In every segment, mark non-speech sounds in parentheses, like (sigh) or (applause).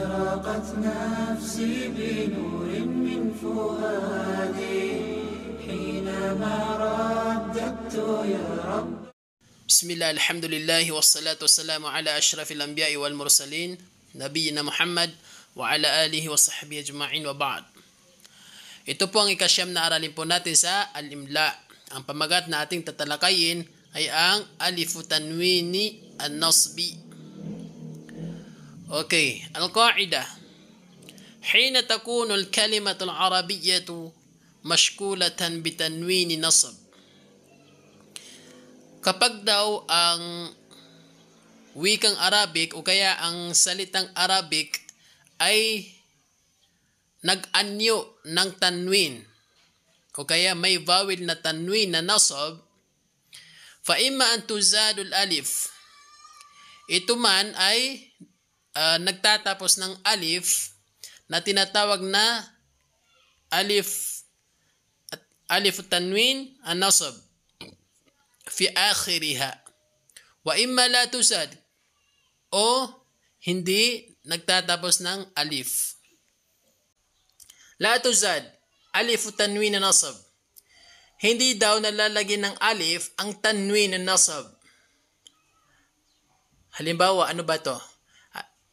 أشرقت نفسي بنور من فؤادي حينما رددت يا رب بسم الله الحمد لله والصلاة والسلام على أشرف الأنبياء والمرسلين نبينا محمد وعلى آله وصحبه أجمعين وبعد Ito po ang ikasyam na aralin po natin sa Al-Imla. Ang pamagat na ating tatalakayin ay ang Alifu Tanwini An-Nasbi. Okay, Al-Qaida. حين تكون الكلمة العربية مشكولة بتنوين نصب kapag daw ang wikang Arabic o kaya ang salitang Arabic ay nag-anyo ng tanwin o kaya may vowel na tanwin na nasab fa imma an tuzadu alif ito man ay uh, nagtatapos ng alif na tinatawag na alif at alif tanwin an nasab fi akhiriha wa imma la tuzad o hindi nagtatapos ng alif La tuzad, alif tanwin na nasab. Hindi daw nalalagyan ng alif ang tanwin na nasab. Halimbawa, ano ba to?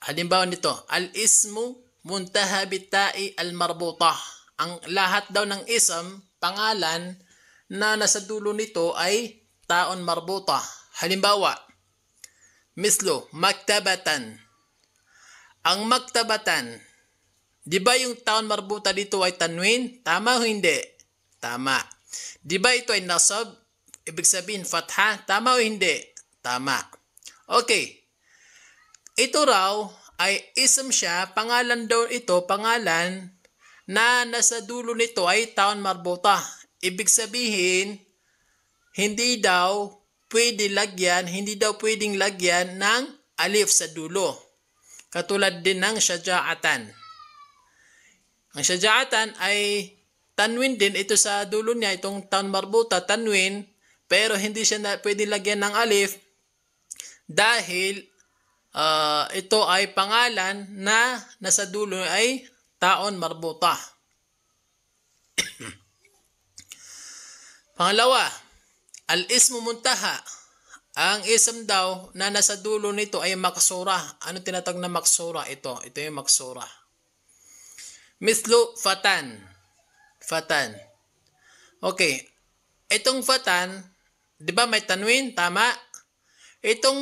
Halimbawa nito, al-ismu muntaha bitai al-marbuta. Ang lahat daw ng ism, pangalan, na nasa dulo nito ay taon marbuta. Halimbawa, mislo, maktabatan. Ang maktabatan, Di ba yung taon marbuta dito ay tanwin? Tama o hindi? Tama. Di ba ito ay nasab? Ibig sabihin fatha? Tama o hindi? Tama. Okay. Ito raw ay ism siya, pangalan daw ito, pangalan na nasa dulo nito ay taon marbuta. Ibig sabihin, hindi daw pwede lagyan, hindi daw pwedeng lagyan ng alif sa dulo. Katulad din ng syaja'atan. Ang syaja'atan ay tanwin din ito sa dulo niya, itong taon marbuta, tanwin, pero hindi siya na, pwede lagyan ng alif dahil uh, ito ay pangalan na nasa dulo ay taon marbuta. (coughs) Pangalawa, al-ismu muntaha. Ang ism daw na nasa dulo nito ay maksura. Ano tinatawag na maksura? Ito, ito yung maksura. Mislu fatan. Fatan. Okay. Itong fatan, 'di ba may tanwin? Tama. Itong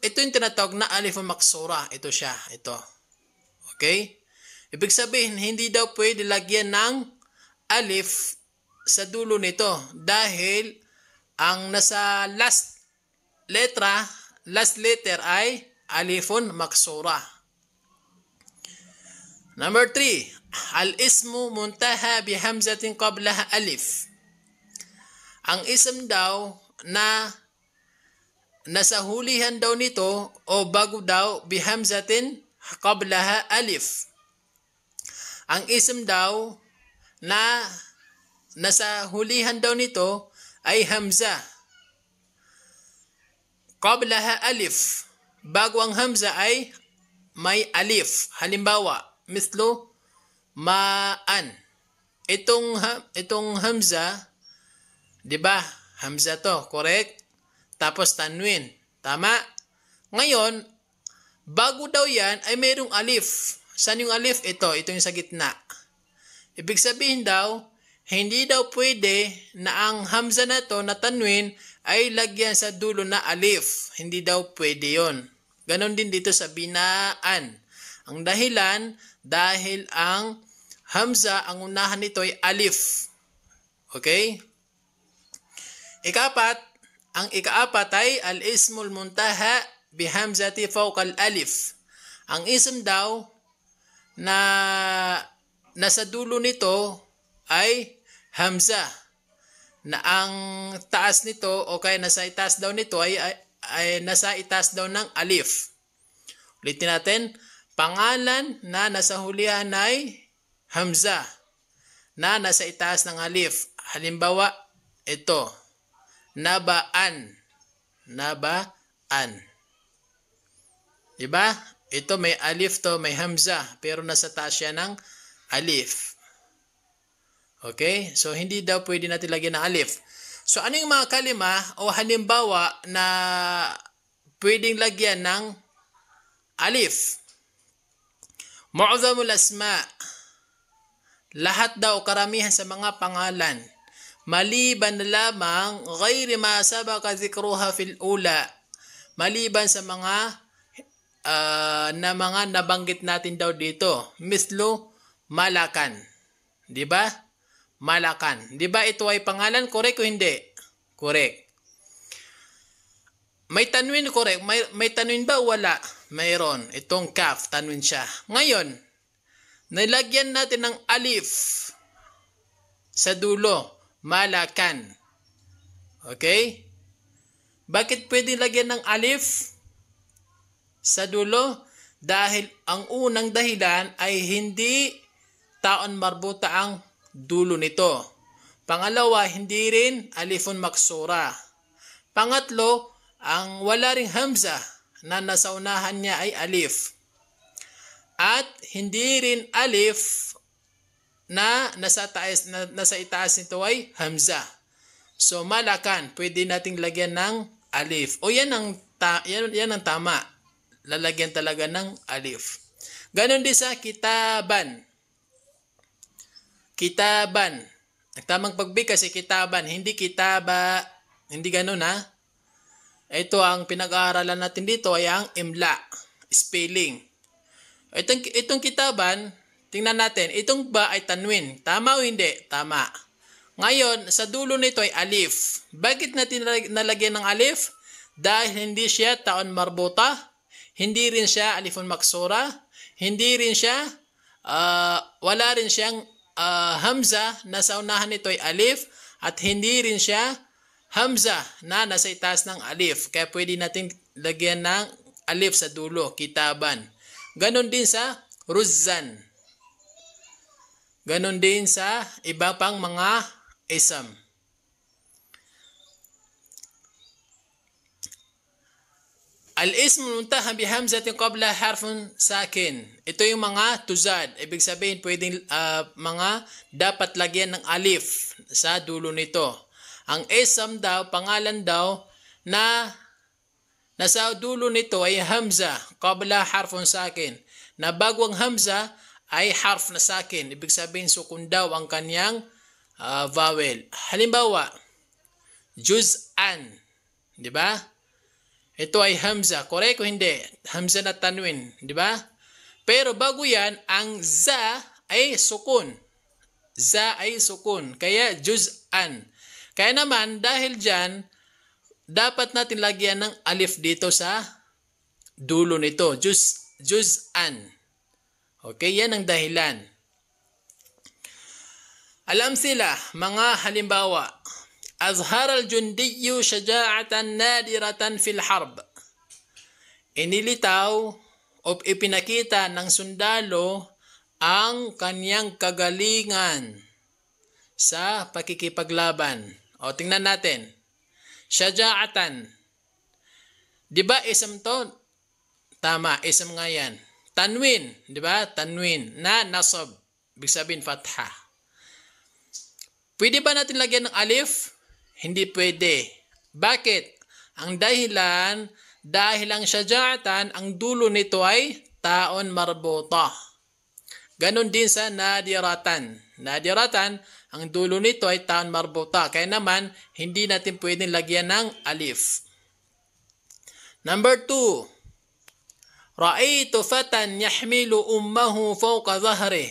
ito yung tinatawag na alif maksura. Ito siya, ito. Okay? Ibig sabihin, hindi daw pwede lagyan ng alif sa dulo nito dahil ang nasa last letra, last letter ay alifun maksura. Number 3, al-ismu muntaha bi hamzatin qablaha alif. Ang ism daw na nasa hulihan daw nito o bago daw bi hamzatin qablaha alif. Ang ism daw na nasa hulihan daw nito ay hamza. Qablaha alif. Bago ang hamza ay may alif. Halimbawa, mislo maan. Itong itong hamza, 'di ba? Hamza to, correct? Tapos tanwin. Tama? Ngayon, bago daw 'yan ay mayroong alif. Saan yung alif? Ito, ito yung sa gitna. Ibig sabihin daw, hindi daw pwede na ang hamza na to na tanwin ay lagyan sa dulo na alif. Hindi daw pwede yon. Ganon din dito sa binaan. Ang dahilan, dahil ang hamza, ang unahan nito ay alif. Okay? Ikapat, ang ikaapat ay al-ismul muntaha bihamzati fawqa alif Ang ism daw na nasa dulo nito ay hamza na ang taas nito o kaya nasa itaas daw nito ay, ay, ay nasa itaas daw ng alif. Ulitin natin, pangalan na nasa hulihan ay hamza na nasa itaas ng alif. Halimbawa, ito, nabaan. Nabaan. Diba? ito may alif to, may hamza, pero nasa taas siya ng alif. Okay? So, hindi daw pwede natin lagyan ng alif. So, ano yung mga kalima o halimbawa na pwedeng lagyan ng alif? Mu'zamul asma. Lahat daw karamihan sa mga pangalan. Maliban na lamang ghairi ma sabaka zikruha fil ula. Maliban sa mga uh, na mga nabanggit natin daw dito. Mislo malakan. 'Di ba? Malakan. 'Di ba ito ay pangalan correct o hindi? Correct. May tanwin correct. May, may tanwin ba wala? Mayroon. Itong kaf, tanwin siya. Ngayon, nilagyan natin ng alif sa dulo. Malakan. Okay? Bakit pwede lagyan ng alif sa dulo? Dahil ang unang dahilan ay hindi taon marbuta ang dulo nito. Pangalawa, hindi rin alifun maksura. Pangatlo, ang wala ring hamza na nasa unahan niya ay alif. At hindi rin alif na nasa, taas, na, nasa itaas nito ay hamza. So malakan, pwede nating lagyan ng alif. O yan ang, ta, yan, yan ang tama. Lalagyan talaga ng alif. Ganon din sa kitaban. Kitaban. Ang tamang pagbigkas ay kitaban, hindi kitaba. Hindi ganon ha. Ito ang pinag-aaralan natin dito ay ang imla, spelling. Itong, itong kitaban, tingnan natin, itong ba ay tanwin. Tama o hindi? Tama. Ngayon, sa dulo nito ay alif. Bakit natin nalagyan ng alif? Dahil hindi siya taon marbuta, hindi rin siya alifun maksura, hindi rin siya, uh, wala rin siyang uh, hamza na sa unahan nito ay alif at hindi rin siya hamza na nasa itaas ng alif. Kaya pwede natin lagyan ng alif sa dulo, kitaban. Ganon din sa ruzzan. Ganon din sa iba pang mga isam. Al-ism muntaha bi hamzatin qabla harfun sakin. Ito yung mga tuzad. Ibig sabihin, pwedeng uh, mga dapat lagyan ng alif sa dulo nito. Ang ism daw, pangalan daw, na nasa dulo nito ay hamza, qabla harfun sakin. Na bago ang hamza ay harf na sakin. Ibig sabihin, sukun daw ang kanyang uh, vowel. Halimbawa, juz'an. Di ba? Ito ay hamza. Correct o hindi? Hamza na tanwin. Di ba? Pero bago yan, ang za ay sukun. Za ay sukun. Kaya juz'an. Kaya naman, dahil dyan, dapat natin lagyan ng alif dito sa dulo nito. Juz, juz'an. Okay, yan ang dahilan. Alam sila, mga halimbawa, أظهر الجندي شجاعة نادرة في الحرب. Inilitaw o ipinakita ng sundalo ang kanyang kagalingan sa pakikipaglaban. O tingnan natin. Shaja'atan. Di ba ism to? Tama, ism nga yan. Tanwin, di ba? Tanwin na nasab. Ibig sabihin fatha. Pwede ba natin lagyan ng alif? Hindi pwede. Bakit? Ang dahilan, dahil ang syaja'atan, ang dulo nito ay taon marbuta. Ganon din sa nadiratan. Nadiratan, ang dulo nito ay taon marbuta. Kaya naman, hindi natin pwedeng lagyan ng alif. Number two, Ra'aytu fatan yahmilu ummahu fawqa zahri.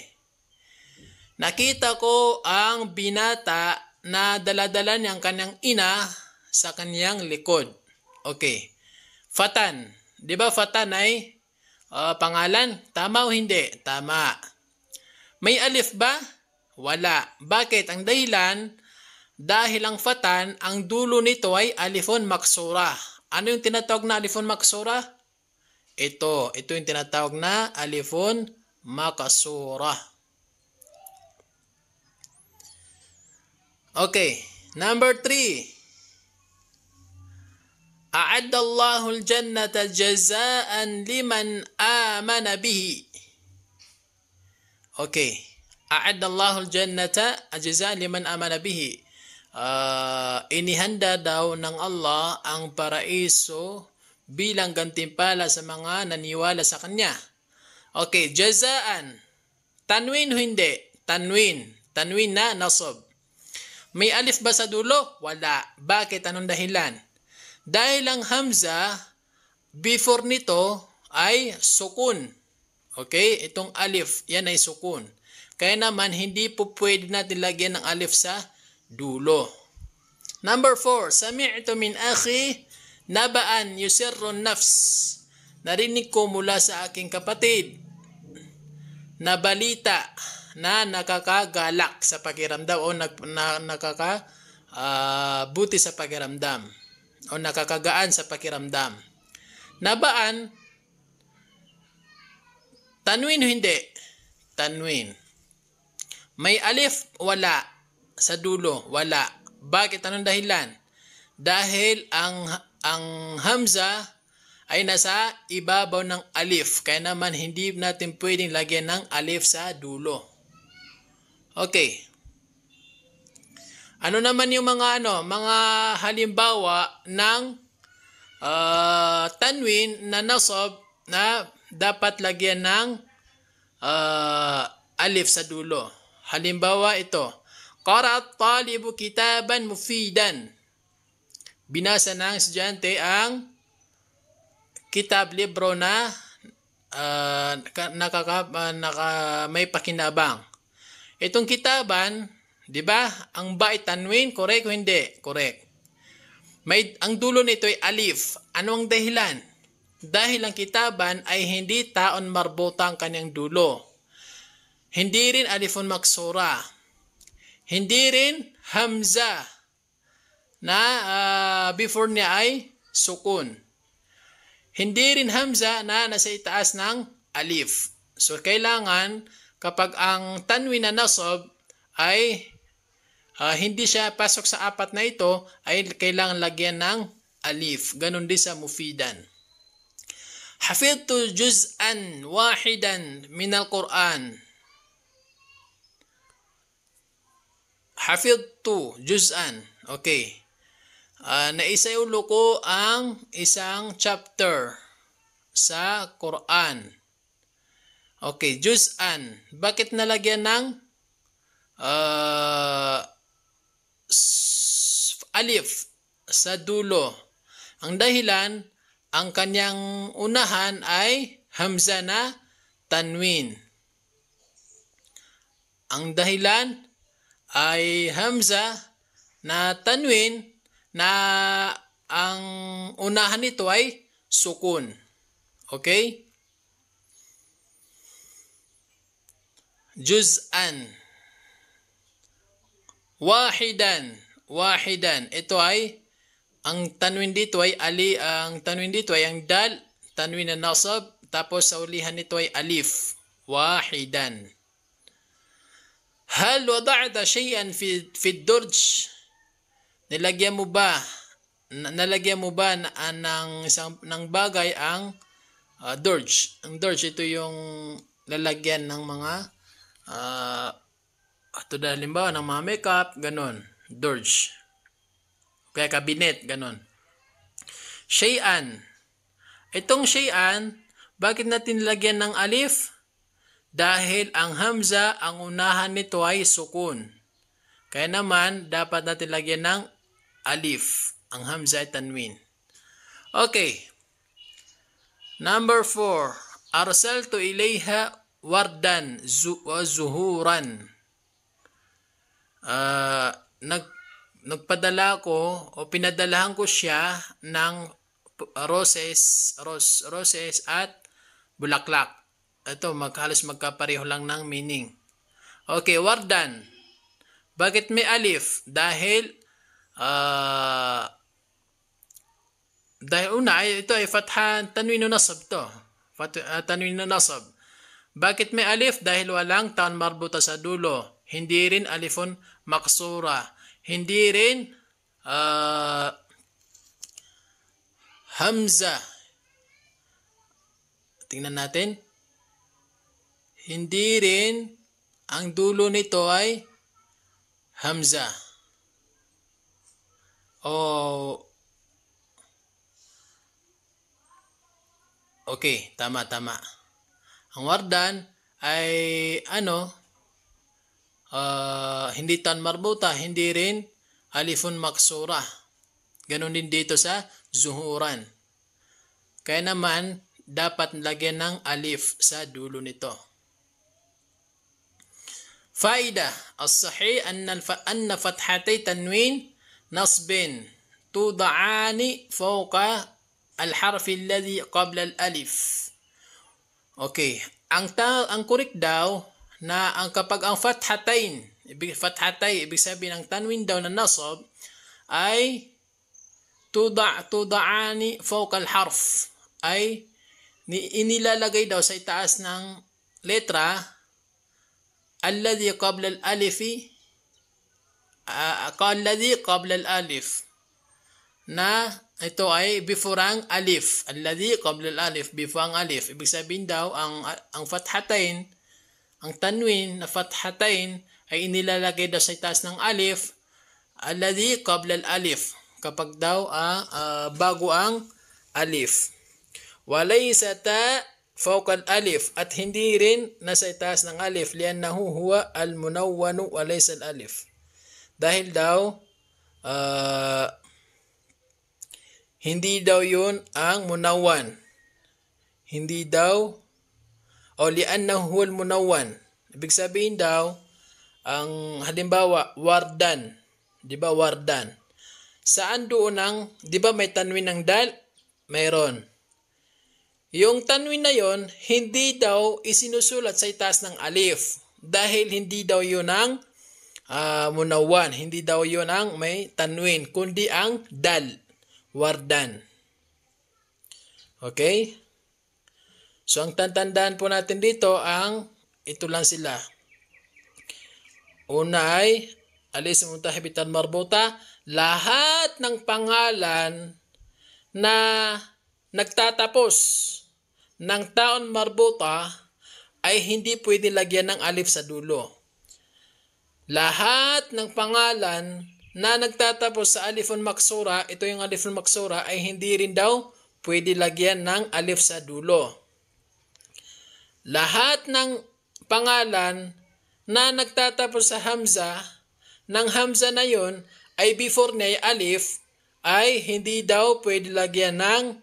Nakita ko ang binata na daladala niya ang kanyang ina sa kanyang likod. Okay. Fatan. Di ba fatan ay uh, pangalan? Tama o hindi? Tama. May alif ba? Wala. Bakit? Ang dahilan, dahil ang fatan, ang dulo nito ay alifon maksura. Ano yung tinatawag na alifon maksura? Ito. Ito yung tinatawag na alifon makasura. Okay. Number three. أعد الله الجنة جزاء لمن آمن به أوكي أعد الله الجنة جزاء لمن آمن به Ah, inihanda daw ng Allah ang paraiso bilang gantimpala sa mga naniwala sa Kanya. Okay, jazaan. Tanwin o hindi? Tanwin. Tanwin na nasab. May alif ba sa dulo? Wala. Bakit? Anong dahilan? Dahil ang hamza, before nito ay sukun. Okay? Itong alif, yan ay sukun. Kaya naman, hindi po pwede natin lagyan ng alif sa dulo. Number four, sami'tu min akhi nabaan yusirru nafs. Narinig ko mula sa aking kapatid na balita na nakakagalak sa pakiramdam o nag, na, nakaka uh, buti sa pakiramdam o nakakagaan sa pakiramdam. Nabaan, tanwin o hindi? Tanwin. May alif, wala sa dulo, wala. Bakit? Anong dahilan? Dahil ang ang hamza ay nasa ibabaw ng alif. Kaya naman hindi natin pwedeng lagyan ng alif sa dulo. Okay. Ano naman yung mga ano, mga halimbawa ng uh, tanwin na nasab na dapat lagyan ng uh, alif sa dulo. Halimbawa ito. Qara'at talibu kitaban mufidan. Binasa ng estudyante ang kitab libro na uh, nakaka, uh, naka, may pakinabang. Itong kitaban, 'di ba? Ang ba tanwin, correct o hindi? Correct. May ang dulo nito ay alif. Ano ang dahilan? Dahil ang kitaban ay hindi taon marbuta ang kanyang dulo. Hindi rin alifun maksura hindi rin hamza na uh, before niya ay sukun. Hindi rin hamza na nasa itaas ng alif. So kailangan kapag ang tanwi na nasab ay uh, hindi siya pasok sa apat na ito ay kailangan lagyan ng alif. Ganon din sa mufidan. Hafidtu juz'an wahidan min al-Quran. Hafidtu juz'an. Okay. Uh, naisayulo ko ang isang chapter sa Quran. Okay, juz'an. Bakit nalagyan ng uh, alif sa dulo? Ang dahilan, ang kanyang unahan ay hamza na tanwin. Ang dahilan, ay hamza na tanwin na ang unahan nito ay sukun. Okay? Juz'an. Wahidan. Wahidan. Ito ay ang tanwin dito ay ali ang tanwin dito ay ang dal tanwin na nasab tapos sa ulihan nito ay alif wahidan Hal wada'ta shay'an fi fi durj? Nilagyan mo ba nalagyan mo ba na, uh, ng isang ng bagay ang uh, dirge? Ang dirge ito yung lalagyan ng mga uh, ito dahil halimbawa ng mga makeup, ganon. Dirge. Kaya kabinet, ganon. Shay'an. Itong shay'an, bakit natin nilagyan ng alif? dahil ang hamza, ang unahan nito ay sukun. Kaya naman, dapat natin lagyan ng alif. Ang hamza ay tanwin. Okay. Number four. Arsaltu ilayha wardan zu zuhuran. Uh, nag, nagpadala ko o pinadalahan ko siya ng roses, ros, roses at bulaklak ito, maghalos magkapareho lang ng meaning. Okay, wardan. Bakit may alif? Dahil, uh, dahil una, ito ay fathan, tanwin nasab to. Fat, uh, nasab. Bakit may alif? Dahil walang taon marbuta sa dulo. Hindi rin alifon maksura. Hindi rin uh, Hamza. Tingnan natin. Hindi rin ang dulo nito ay Hamza. Oh. Okay, tama tama. Ang wardan ay ano? Uh, hindi tan marbuta, hindi rin alifun maksura. Ganon din dito sa zuhuran. Kaya naman, dapat lagyan ng alif sa dulo nito. Faida, as-sahih anna, anna fathatay tanwin نصب توضعان فوق الحرف الذي قبل الألف. Okay. Ang ta ang correct daw na ang kapag ang fathatain, ibig fathatay, ibig sabihin ang tanwin daw na nasab ay tuda tudaani fawqa al-harf ay inilalagay daw sa itaas ng letra alladhi qabla al-alif uh, alladhi qabla al-alif. Na ito ay before ang alif. Alladhi qabla al-alif before ang alif. Ibig sabihin daw ang ang fathatain ang tanwin na fathatain ay inilalagay daw sa itaas ng alif. Alladhi qabla al-alif. Kapag daw uh, uh, bago ang alif. Walaysa ta fawqa alif at hindi rin nasa itaas ng alif. Liannahu huwa al-munawwanu walaysa al-alif. Dahil daw uh, hindi daw yun ang munawwan. Hindi daw o liannahu huwa al-munawwan. Ibig sabihin daw ang halimbawa wardan, 'di ba wardan? Saan doon ang, di ba may tanwin ng dal? Mayroon. Yung tanwin na yon hindi daw isinusulat sa itaas ng alif. Dahil hindi daw yun ang uh, munawan. Hindi daw yun ang may tanwin. Kundi ang dal. Wardan. Okay? So ang tantandaan po natin dito ang ito lang sila. Una ay alis muntahibitan marbuta lahat ng pangalan na nagtatapos ng taon marbuta ay hindi pwede lagyan ng alif sa dulo. Lahat ng pangalan na nagtatapos sa alifun maksura, ito yung alifun maksura, ay hindi rin daw pwede lagyan ng alif sa dulo. Lahat ng pangalan na nagtatapos sa hamza, ng hamza na yon ay before na alif ay hindi daw pwede lagyan ng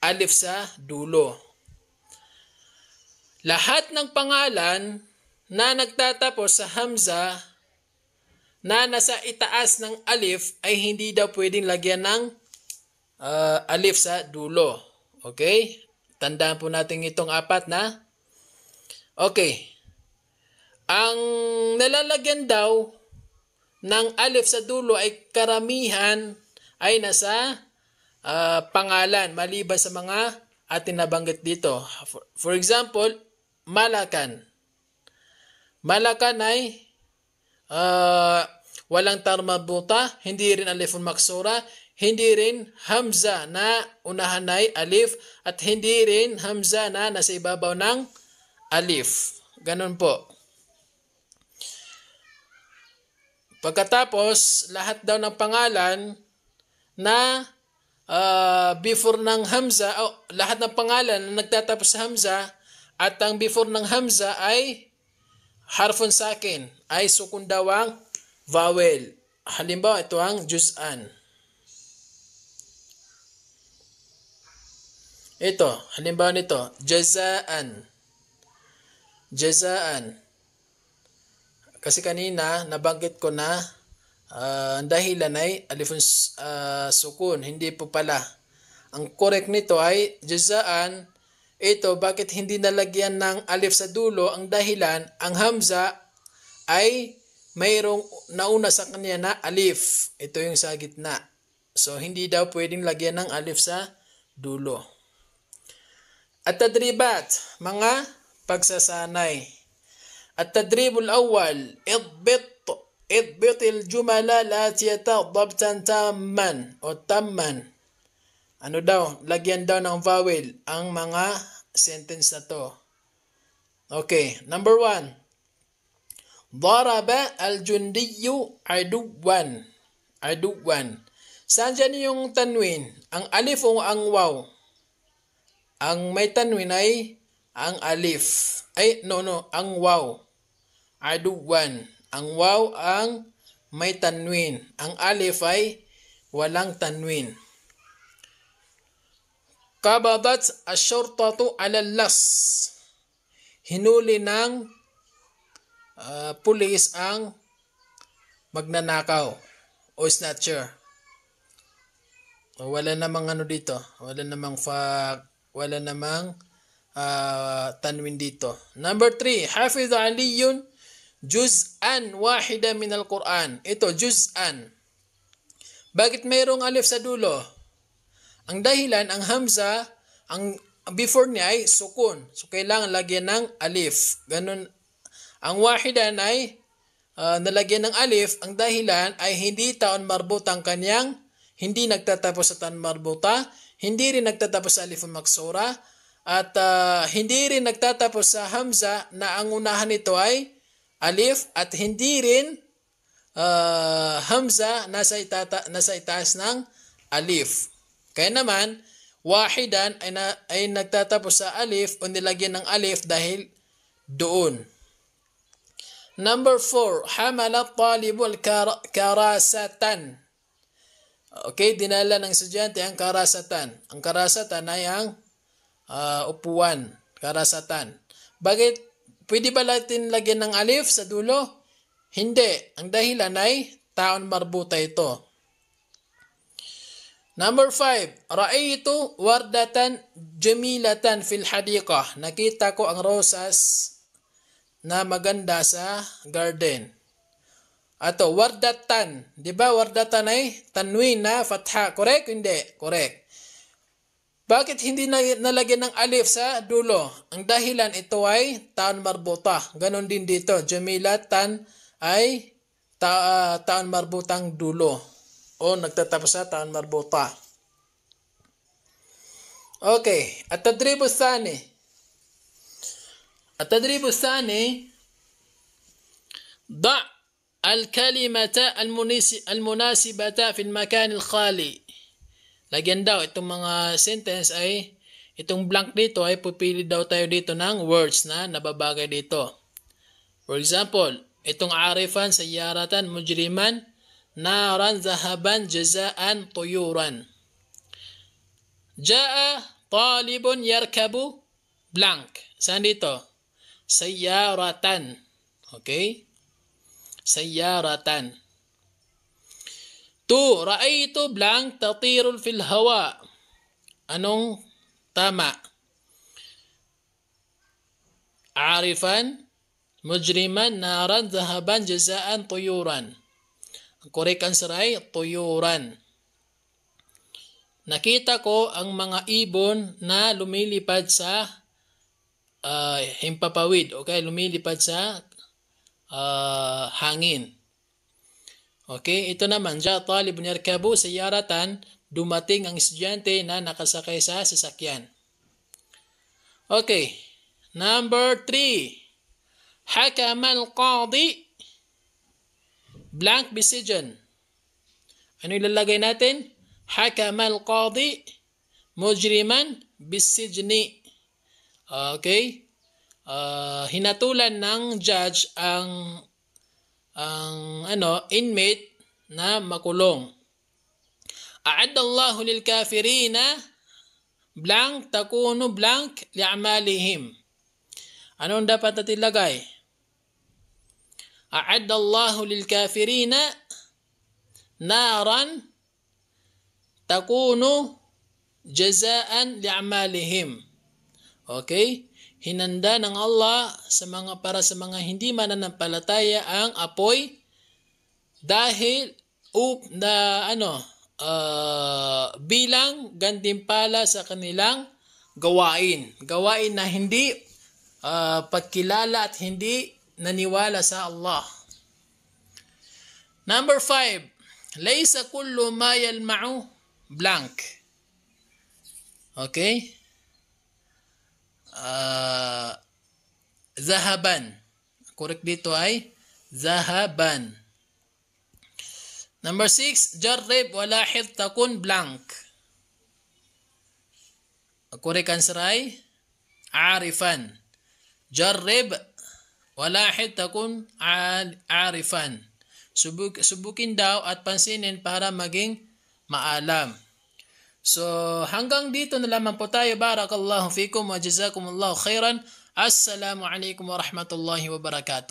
alif sa dulo. Lahat ng pangalan na nagtatapos sa hamza na nasa itaas ng alif ay hindi daw pwedeng lagyan ng uh, alif sa dulo. Okay? Tandaan po natin itong apat na. Okay. Ang nalalagyan daw ng alif sa dulo ay karamihan ay nasa uh, pangalan maliban sa mga atin nabanggit dito. For, for example, Malakan. Malakan ay uh, walang tarmabuta, hindi rin alifun maksura, hindi rin hamza na unahan ay alif at hindi rin hamza na nasa ibabaw ng alif. Ganun po. Pagkatapos, lahat daw ng pangalan na uh, before ng Hamza, oh, lahat ng pangalan na nagtatapos sa Hamza at ang before ng Hamza ay harfon sa akin, ay sukundawang vowel. Halimbawa, ito ang juz'an. Ito, halimbawa nito, jazaan. Jazaan. Kasi kanina, nabanggit ko na uh, ang dahilan ay alifun uh, sukun, hindi po pala. Ang correct nito ay jazaan. Ito, bakit hindi nalagyan ng alif sa dulo? Ang dahilan, ang hamza ay mayroong nauna sa kanya na alif. Ito yung sa gitna. So, hindi daw pwedeng lagyan ng alif sa dulo. At tadribat, mga pagsasanay. التدريب الأول اضبط اضبط الجمل الآتية ضبطا تاما أو تاما ano daw, lagyan daw ng vowel ang mga sentence na to. Okay, number one. Daraba al-jundiyu aduwan. Aduwan. Saan dyan yung tanwin? Ang alif o ang waw? Ang may tanwin ay ang alif. Ay, no, no, ang waw. Aduwan. Ang waw ang may tanwin. Ang alif ay walang tanwin. Kabadat asyurtatu alallas. Hinuli ng uh, pulis ang magnanakaw o snatcher. Wala namang ano dito. Wala namang fa wala namang uh, tanwin dito. Number 3, Hafiz Aliyun juz'an wahida min al-Quran. Ito, juz'an. Bakit mayroong alif sa dulo? Ang dahilan, ang hamza, ang before niya ay sukun. So, kailangan lagyan ng alif. Ganun. Ang wahidan ay uh, nalagyan ng alif. Ang dahilan ay hindi taon marbuta ang kanyang, hindi nagtatapos sa taon marbuta, hindi rin nagtatapos sa alif maksura, at uh, hindi rin nagtatapos sa hamza na ang unahan nito ay alif at hindi rin uh, hamza nasa, itata, nasa itaas ng alif. Kaya naman, wahidan ay, na, ay nagtatapos sa alif o nilagyan ng alif dahil doon. Number 4, hamala talibu al-karasatan. Okay, dinala ng estudyante ang karasatan. Ang karasatan ay ang uh, upuan, karasatan. Bakit pwede ba natin lagyan ng alif sa dulo? Hindi. Ang dahilan ay taon marbuta ito. Number 5, Ra'aytu wardatan jamilatan fil hadiqah. Nakita ko ang rosas na maganda sa garden. Ato, wardatan. Di ba wardatan ay tanwin na fatha. Correct? Hindi. Correct. Bakit hindi na, nalagyan ng alif sa dulo? Ang dahilan ito ay taon marbuta. Ganon din dito. Jamilatan ay ta, uh, taon marbutang dulo o nagtatapos sa taon marbuta. Okay, التدريب الثاني التدريب الثاني ضع الكلمة المناسبة في المكان الخالي. Lagyan daw itong mga sentence ay itong blank dito ay pupili daw tayo dito ng words na nababagay dito. For example, itong arifan, sayyaratan, mujriman, نارا ذهبا جزاء طيورا. جاء طالب يركب بلانك. سانديتو سيارة. أوكي. سيارة. تو رأيت بلانك تطير في الهواء. أنو؟ تما عارفا؟ مجرما نارا ذهبا جزاء طيورا. Correct answer ay tuyuran. Nakita ko ang mga ibon na lumilipad sa uh, himpapawid. Okay, lumilipad sa uh, hangin. Okay, ito naman, ja talibun yarkabu sayaratan, dumating ang estudyante na nakasakay sa sasakyan. Okay, number 3. Hakama al-qadi blank decision. Ano ilalagay natin? Hakama al-qadi mujriman bisijni. Okay? Uh, hinatulan ng judge ang ang ano inmate na makulong. A'adda Allahu lil kafirina blank takunu blank li'amalihim. Anong dapat natin ilagay? أعد الله للكافرين نارا تكون جزاء لأعمالهم Okay? Hinanda ng Allah sa mga para sa mga hindi mananampalataya ang apoy dahil up na ano uh, bilang gantimpala sa kanilang gawain. Gawain na hindi uh, pagkilala at hindi naniwala sa Allah. Number five, laysa kullu ma yalma'u blank. Okay? Ah, zahaban. Correct dito ay zahaban. Number six, jarrib walahid takun blank. Correct answer ay arifan. Jarrib walahid takun arifan. Subuk, subukin daw at pansinin para maging maalam. So hanggang dito na lamang po tayo. Barakallahu fikum wa jazakumullahu khairan. Assalamu alaikum wa rahmatullahi wa barakatuh.